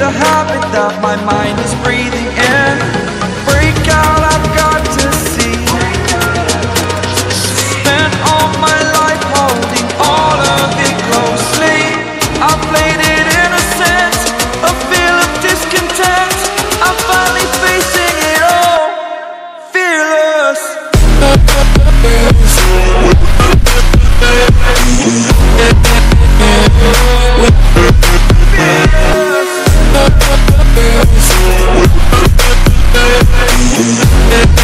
a habit that my mind is breathing you.